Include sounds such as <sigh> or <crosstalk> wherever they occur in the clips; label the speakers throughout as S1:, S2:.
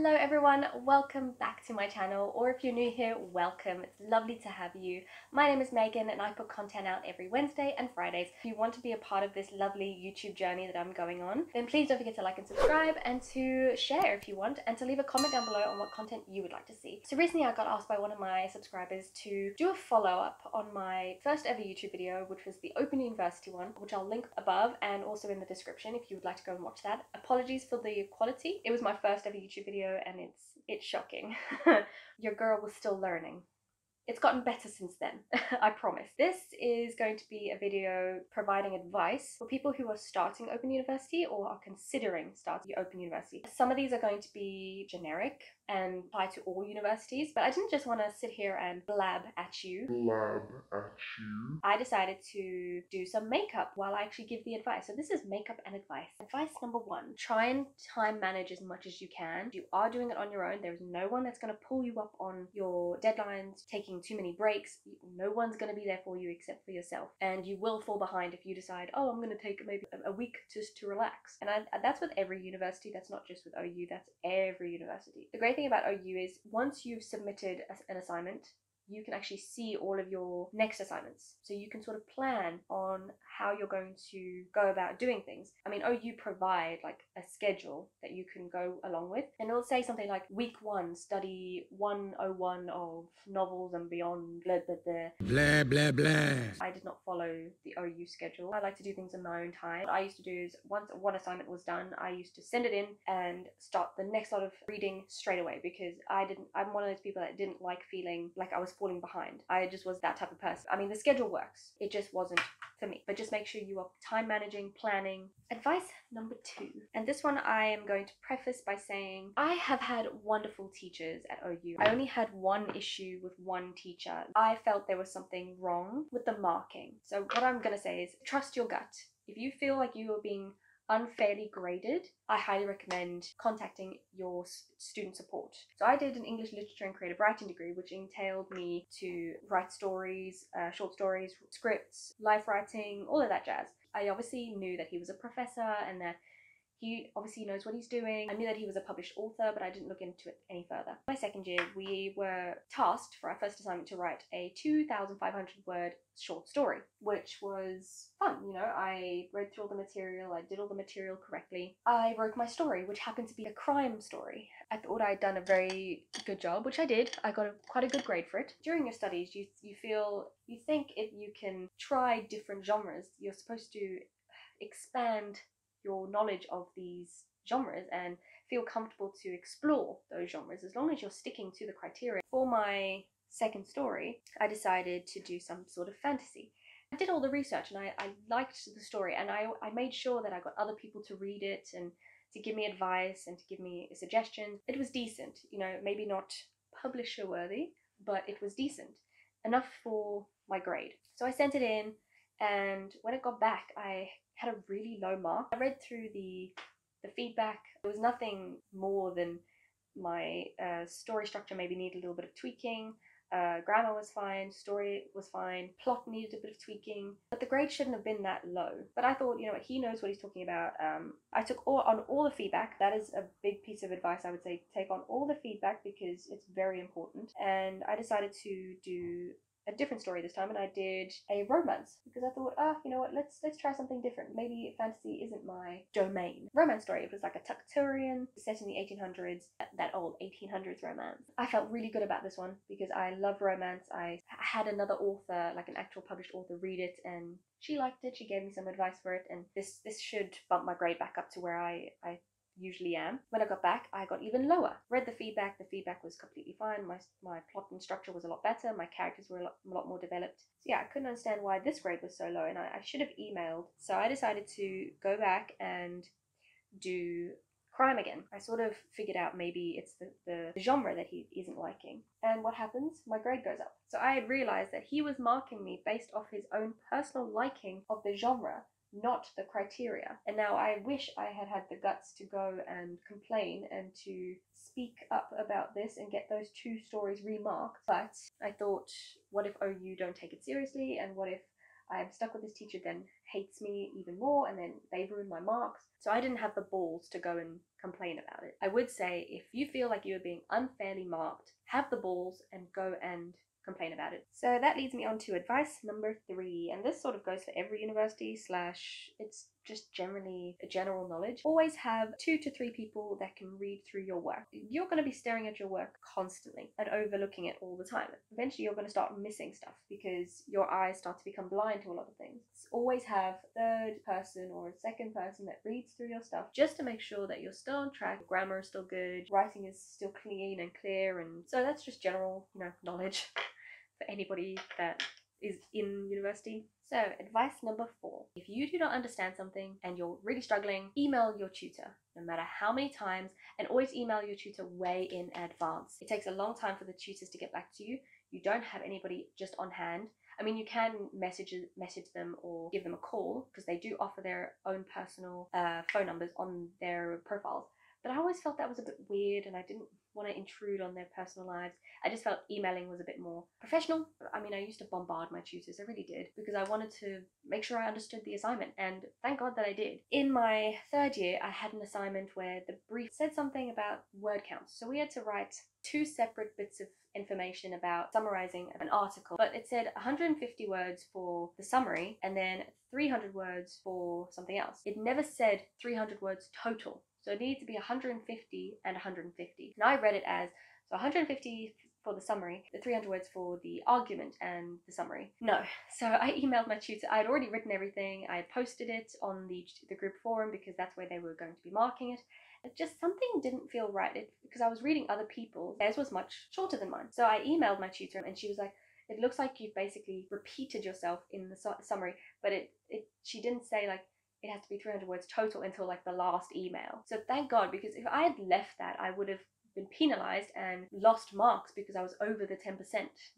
S1: Hello everyone, welcome back to my channel, or if you're new here, welcome. It's lovely to have you. My name is Megan and I put content out every Wednesday and Fridays. If you want to be a part of this lovely YouTube journey that I'm going on, then please don't forget to like and subscribe and to share if you want, and to leave a comment down below on what content you would like to see. So recently I got asked by one of my subscribers to do a follow-up on my first ever YouTube video, which was the Open University one, which I'll link above and also in the description if you would like to go and watch that. Apologies for the quality. It was my first ever YouTube video video and it's it's shocking. <laughs> Your girl was still learning. It's gotten better since then, <laughs> I promise. This is going to be a video providing advice for people who are starting Open University or are considering starting Open University. Some of these are going to be generic, and apply to all universities. But I didn't just want to sit here and blab at you.
S2: Blab at you.
S1: I decided to do some makeup while I actually give the advice. So this is makeup and advice. Advice number one, try and time manage as much as you can. You are doing it on your own. There's no one that's going to pull you up on your deadlines, taking too many breaks. No one's going to be there for you except for yourself. And you will fall behind if you decide, oh, I'm going to take maybe a week just to relax. And I, that's with every university. That's not just with OU. That's every university. The great thing about OU is once you've submitted an assignment, you can actually see all of your next assignments. So you can sort of plan on how you're going to go about doing things. I mean, oh, OU provide like a schedule that you can go along with, and it'll say something like week one, study 101 of novels and beyond, blah, blah, blah.
S2: Blah, blah, blah.
S1: I did not follow the OU schedule. I like to do things in my own time. What I used to do is once one assignment was done, I used to send it in and start the next lot of reading straight away because I didn't, I'm one of those people that didn't like feeling like I was falling behind. I just was that type of person. I mean, the schedule works. It just wasn't for me. But just make sure you are time managing, planning. Advice number two. And this one I am going to preface by saying I have had wonderful teachers at OU. I only had one issue with one teacher. I felt there was something wrong with the marking. So what I'm going to say is trust your gut. If you feel like you are being unfairly graded, I highly recommend contacting your student support. So I did an English literature and creative writing degree, which entailed me to write stories, uh, short stories, scripts, life writing, all of that jazz. I obviously knew that he was a professor and that he obviously knows what he's doing. I knew that he was a published author, but I didn't look into it any further. My second year, we were tasked for our first assignment to write a 2,500 word short story, which was fun. You know, I read through all the material, I did all the material correctly. I wrote my story, which happened to be a crime story. I thought I'd done a very good job, which I did. I got a, quite a good grade for it. During your studies, you you feel you think if you can try different genres, you're supposed to expand your knowledge of these genres and feel comfortable to explore those genres as long as you're sticking to the criteria. For my second story, I decided to do some sort of fantasy. I did all the research and I, I liked the story and I, I made sure that I got other people to read it and to give me advice and to give me suggestions. It was decent, you know, maybe not publisher worthy, but it was decent enough for my grade. So I sent it in and when it got back, I had a really low mark. I read through the the feedback. There was nothing more than my uh, story structure maybe needed a little bit of tweaking. Uh, grammar was fine, story was fine, plot needed a bit of tweaking, but the grade shouldn't have been that low. But I thought, you know what, he knows what he's talking about. Um, I took all on all the feedback. That is a big piece of advice I would say. Take on all the feedback because it's very important. And I decided to do a different story this time and I did a romance because I thought, ah, you know what, let's let's try something different. Maybe fantasy isn't my domain. Romance story. It was like a Victorian set in the 1800s, that old 1800s romance. I felt really good about this one because I love romance. I had another author, like an actual published author, read it and she liked it. She gave me some advice for it and this this should bump my grade back up to where I I usually am. When I got back, I got even lower. Read the feedback, the feedback was completely fine. My, my plot and structure was a lot better. My characters were a lot, a lot more developed. So yeah, I couldn't understand why this grade was so low and I, I should have emailed. So I decided to go back and do crime again. I sort of figured out maybe it's the, the genre that he isn't liking. And what happens? My grade goes up. So I realized that he was marking me based off his own personal liking of the genre not the criteria. And now I wish I had had the guts to go and complain and to speak up about this and get those two stories remarked. But I thought, what if OU don't take it seriously? And what if I'm stuck with this teacher then hates me even more and then they ruin my marks. So I didn't have the balls to go and complain about it. I would say if you feel like you are being unfairly marked, have the balls and go and complain about it. So that leads me on to advice number three, and this sort of goes for every university slash it's just generally a general knowledge. Always have two to three people that can read through your work. You're going to be staring at your work constantly and overlooking it all the time. Eventually, you're going to start missing stuff because your eyes start to become blind to a lot of things. Always have a third person or a second person that reads through your stuff just to make sure that you're still on track, grammar is still good, writing is still clean and clear, and so that's just general, you know, knowledge <laughs> for anybody that is in university. So, advice number four if you do not understand something and you're really struggling, email your tutor no matter how many times, and always email your tutor way in advance. It takes a long time for the tutors to get back to you. You don't have anybody just on hand. I mean, you can message message them or give them a call because they do offer their own personal uh, phone numbers on their profiles. But I always felt that was a bit weird, and I didn't want to intrude on their personal lives. I just felt emailing was a bit more professional. I mean, I used to bombard my tutors, I really did, because I wanted to make sure I understood the assignment, and thank God that I did. In my third year, I had an assignment where the brief said something about word counts. So we had to write two separate bits of information about summarizing an article, but it said 150 words for the summary and then 300 words for something else. It never said 300 words total. So it needs to be 150 and 150. And I read it as so 150 for the summary, the 300 words for the argument and the summary. No. <laughs> So I emailed my tutor. I had already written everything. I had posted it on the, the group forum because that's where they were going to be marking it. It just something didn't feel right it, because I was reading other people's. Theirs was much shorter than mine. So I emailed my tutor and she was like, it looks like you've basically repeated yourself in the su- summary, but it, it she didn't say like it has to be 300 words total until like the last email. So thank God, because if I had left that, I would have been penalized and lost marks because I was over the 10%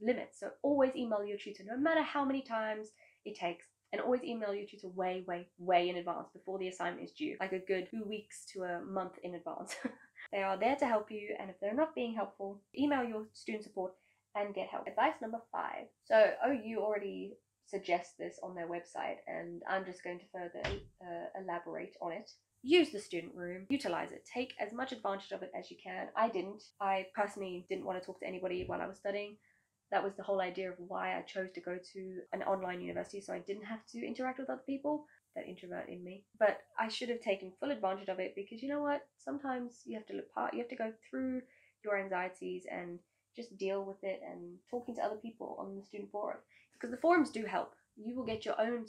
S1: limit. So always email your tutor, no matter how many times it takes. And always email your tutor way, way, way in advance before the assignment is due, like a good two weeks to a month in advance. <laughs> they are there to help you, and if they're not being helpful, email your student support and get help. Advice number five. So, oh, you already suggest this on their website, and I'm just going to further uh, elaborate on it. Use the student room, utilize it, take as much advantage of it as you can. I didn't. I personally didn't want to talk to anybody while I was studying. That was the whole idea of why I chose to go to an online university, so I didn't have to interact with other people. That introvert in me. But I should have taken full advantage of it because you know what? Sometimes you have to look part, you have to go through your anxieties and just deal with it and talking to other people on the student forum because the forums do help. You will get your own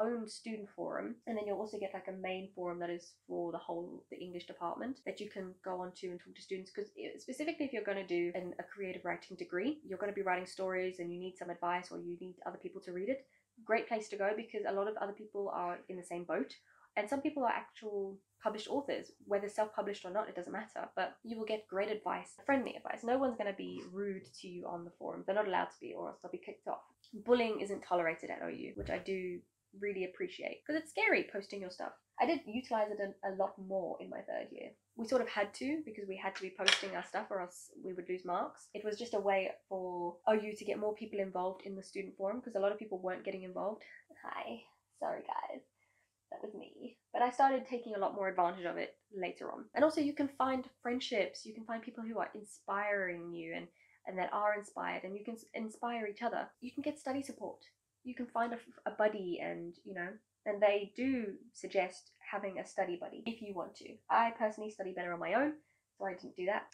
S1: own student forum and then you'll also get like a main forum that is for the whole the english department that you can go on to and talk to students because specifically if you're going to do an, a creative writing degree you're going to be writing stories and you need some advice or you need other people to read it great place to go because a lot of other people are in the same boat and some people are actual published authors, whether self published or not, it doesn't matter. But you will get great advice, friendly advice. No one's going to be rude to you on the forum. They're not allowed to be, or else they'll be kicked off. Bullying isn't tolerated at OU, which I do really appreciate because it's scary posting your stuff. I did utilize it a, a, lot more in my third year. We sort of had to because we had to be posting our stuff or else we would lose marks. It was just a way for OU to get more people involved in the student forum because a lot of people weren't getting involved. Hi, sorry guys. That was me. But I started taking a lot more advantage of it later on. And also, you can find friendships, you can find people who are inspiring you and, and that are inspired, and you can inspire each other. You can get study support. You can find a, a buddy, and you know, and they do suggest having a study buddy if you want to. I personally study better on my own, I didn't do that.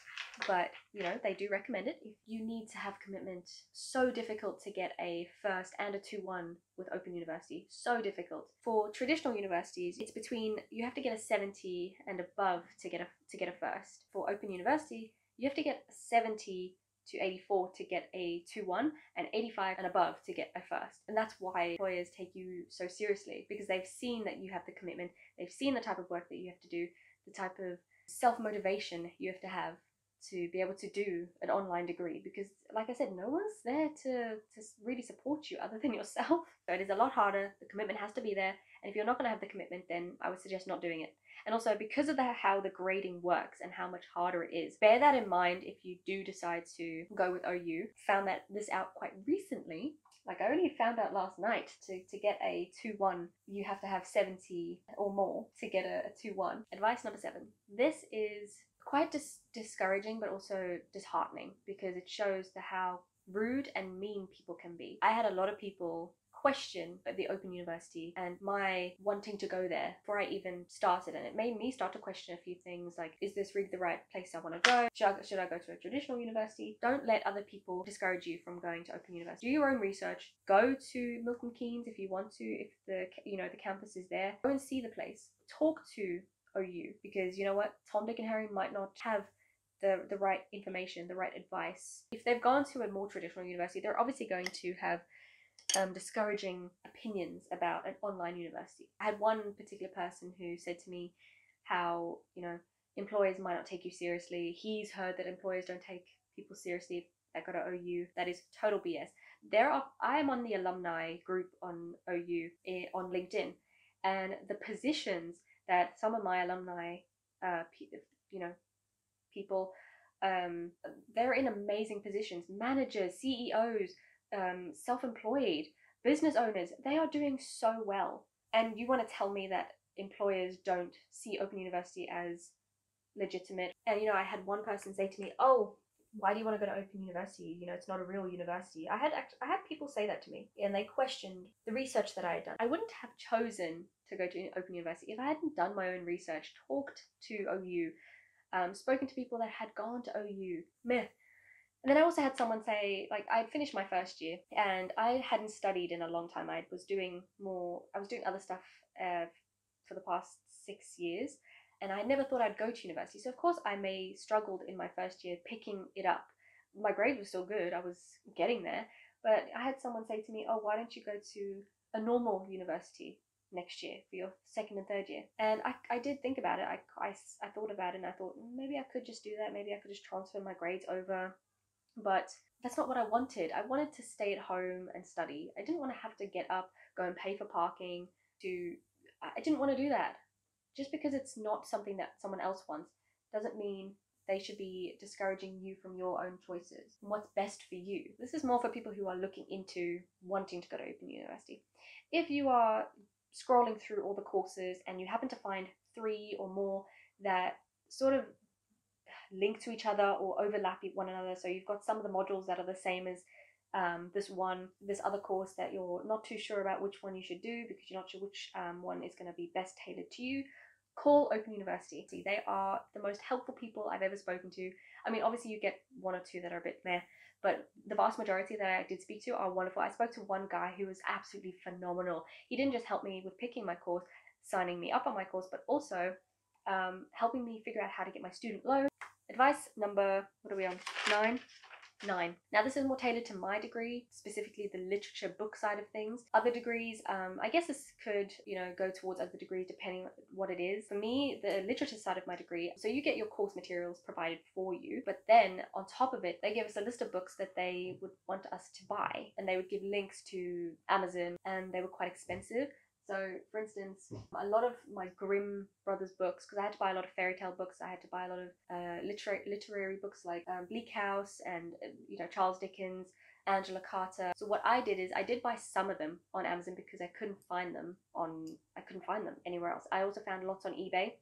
S1: But you know they do recommend it. If you need to have commitment so difficult to get a first and a 2-1 with open university. So difficult. For traditional universities it's between you have to get a 70 and above to get a to get a first. For open university you have to get 70 to 84 to get a 2-1 and 85 and above to get a first. And that's why employers take you so seriously because they've seen that you have the commitment. They've seen the type of work that you have to do the type of self motivation you have to have to be able to do an online degree because like i said no one's there to, to really support you other than <laughs> yourself. So it is a lot harder the commitment has to be there and if you're not going to have the commitment then i would suggest not doing it. And also because of the, how the grading works and how much harder it is bear that in mind if you do decide to go with ou found that this out quite recently Like I only found out last night to, to get a 2-1, you have to have 70 or more to get a, a 2-1. Advice number seven. This is quite dis- discouraging but also disheartening because it shows the how rude and mean people can be. I had a lot of people question at the Open University and my wanting to go there before I even started. And it made me start to question a few things like, is this really the right place I want to go? Should I, should I go to a traditional university? Don't let other people discourage you from going to Open University. Do your own research. Go to Milton Keynes if you want to, if the you know the campus is there. Go and see the place. Talk to OU because you know what, Tom, Dick, and Harry might not have the the right information, the right advice. If they've gone to a more traditional university, they're obviously going to have um, discouraging opinions about an online university. I had one particular person who said to me how you know employers might not take you seriously. He's heard that employers don't take people seriously that go to OU. That is total BS. There are I am on the alumni group on OU eh, on LinkedIn, and the positions that some of my alumni, uh, you know, people, um, they're in amazing positions. Managers, CEOs, um, self-employed, business owners, they are doing so well. And you want to tell me that employers don't see Open University as legitimate? And you know, I had one person say to me, "Oh, why do you want to go to Open University? You know, it's not a real university." I had I had people say that to me, and they questioned the research that I had done. I wouldn't have chosen to go to Open University if I hadn't done my own research, talked to OU, um, spoken to people that had gone to OU, myth. And then I also had someone say, like, I'd finished my first year and I hadn't studied in a long time. I was doing more, I was doing other stuff uh, for the past six years and I never thought I'd go to university. So, of course, I may struggled in my first year picking it up. My grades were still good, I was getting there. But I had someone say to me, Oh, why don't you go to a normal university? next year for your second and third year. And I, I did think about it. I, I, I thought about it and I thought maybe I could just do that. Maybe I could just transfer my grades over. But that's not what I wanted. I wanted to stay at home and study. I didn't want to have to get up, go and pay for parking, to I didn't want to do that. Just because it's not something that someone else wants doesn't mean they should be discouraging you from your own choices what's best for you. This is more for people who are looking into wanting to go to Open University. If you are scrolling through all the courses and you happen to find three or more that sort of link to each other or overlap one another. So you've got some of the modules that are the same as um, this one, this other course that you're not too sure about which one you should do because you're not sure which um, one is going to be best tailored to you. Call Open University. See, they are the most helpful people I've ever spoken to. I mean, obviously, you get one or two that are a bit meh, but the vast majority that I did speak to are wonderful. I spoke to one guy who was absolutely phenomenal. He didn't just help me with picking my course, signing me up on my course, but also um, helping me figure out how to get my student loan. Advice number, what are we on? Nine nine. Now, this is more tailored to my degree, specifically the literature book side of things. Other degrees, um, I guess this could, you know, go towards other degrees depending what it is. For me, the literature side of my degree, so you get your course materials provided for you, but then on top of it, they give us a list of books that they would want us to buy, and they would give links to Amazon, and they were quite expensive. So, for instance, a lot of my Grimm brothers books, because I had to buy a lot of fairy tale books, I had to buy a lot of uh, literary literary books like um, Bleak House and uh, you know Charles Dickens, Angela Carter. So what I did is I did buy some of them on Amazon because I couldn't find them on I couldn't find them anywhere else. I also found lots on eBay.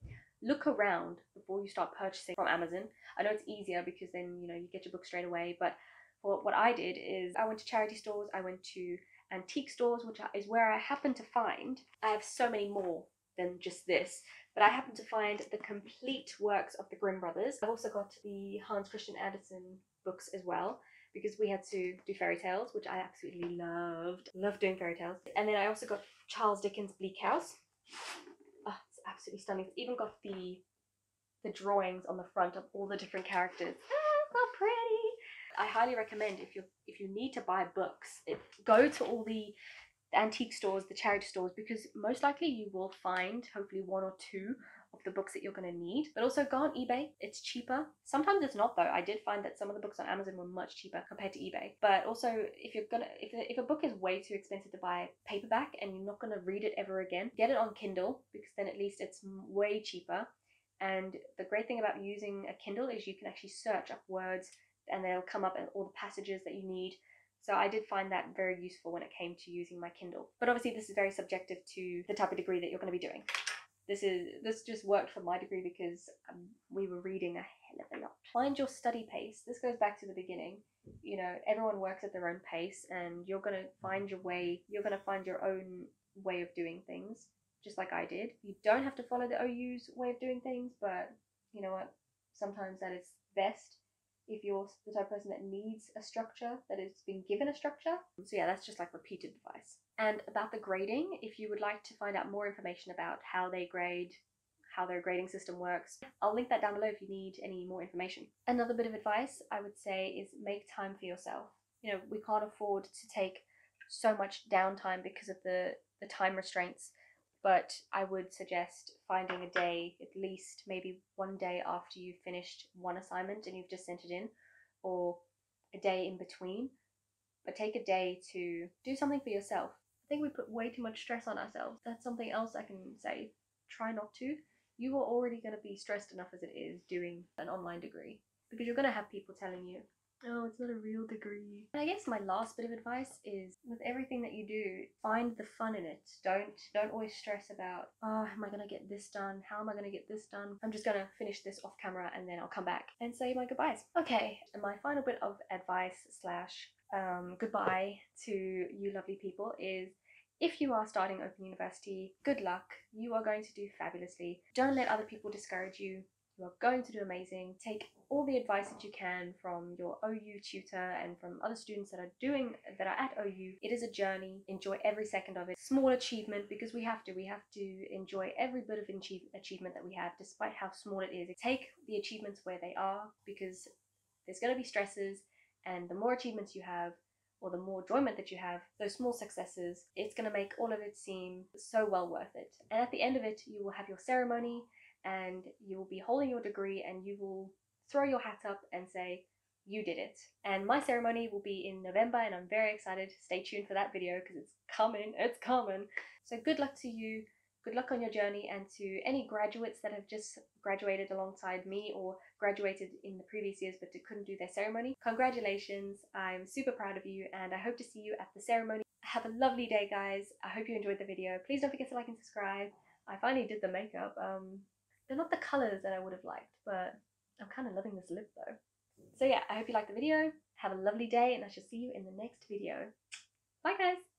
S1: Look around before you start purchasing from Amazon. I know it's easier because then you know you get your book straight away, but what I did is I went to charity stores, I went to antique stores, which is where I happen to find. I have so many more than just this, but I happen to find the complete works of the Grimm brothers. I've also got the Hans Christian Andersen books as well because we had to do fairy tales, which I absolutely loved. Loved doing fairy tales. And then I also got Charles Dickens' Bleak House. Oh, it's absolutely stunning. It's even got the the drawings on the front of all the different characters. I highly recommend if you if you need to buy books, if, go to all the antique stores, the charity stores, because most likely you will find hopefully one or two of the books that you're going to need. But also go on eBay, it's cheaper. Sometimes it's not though. I did find that some of the books on Amazon were much cheaper compared to eBay. But also if you're gonna if, if a book is way too expensive to buy paperback and you're not going to read it ever again, get it on Kindle because then at least it's way cheaper. And the great thing about using a Kindle is you can actually search up words and they'll come up and all the passages that you need. So I did find that very useful when it came to using my Kindle. But obviously this is very subjective to the type of degree that you're going to be doing. This is this just worked for my degree because um, we were reading a hell of a lot. Find your study pace. This goes back to the beginning. You know, everyone works at their own pace and you're going to find your way. You're going to find your own way of doing things, just like I did. You don't have to follow the OU's way of doing things, but you know what? Sometimes that is best if you're the type of person that needs a structure, that has been given a structure. So, yeah, that's just like repeated advice. And about the grading, if you would like to find out more information about how they grade, how their grading system works, I'll link that down below if you need any more information. Another bit of advice I would say is make time for yourself. You know, we can't afford to take so much downtime because of the, the time restraints but I would suggest finding a day, at least maybe one day after you've finished one assignment and you've just sent it in, or a day in between. But take a day to do something for yourself. I think we put way too much stress on ourselves. That's something else I can say. Try not to. You are already going to be stressed enough as it is doing an online degree because you're going to have people telling you, Oh, it's not a real degree. And I guess my last bit of advice is with everything that you do, find the fun in it. Don't don't always stress about, oh, am I gonna get this done? How am I gonna get this done? I'm just gonna finish this off camera and then I'll come back and say my goodbyes. Okay, and my final bit of advice slash um, goodbye to you lovely people is if you are starting Open University, good luck. You are going to do fabulously. Don't let other people discourage you. You are going to do amazing. Take all the advice that you can from your OU tutor and from other students that are doing that are at OU. It is a journey. Enjoy every second of it. Small achievement because we have to. We have to enjoy every bit of achievement that we have, despite how small it is. Take the achievements where they are because there's going to be stresses, and the more achievements you have, or the more enjoyment that you have, those small successes, it's going to make all of it seem so well worth it. And at the end of it, you will have your ceremony and you will be holding your degree and you will throw your hat up and say, you did it. And my ceremony will be in November and I'm very excited. Stay tuned for that video because it's coming, it's coming. So good luck to you. Good luck on your journey and to any graduates that have just graduated alongside me or graduated in the previous years but couldn't do their ceremony. Congratulations. I'm super proud of you and I hope to see you at the ceremony. Have a lovely day guys. I hope you enjoyed the video. Please don't forget to like and subscribe. I finally did the makeup. Um, they're not the colours that I would have liked, but I'm kind of loving this lip though. So yeah, I hope you liked the video. Have a lovely day and I shall see you in the next video. Bye guys!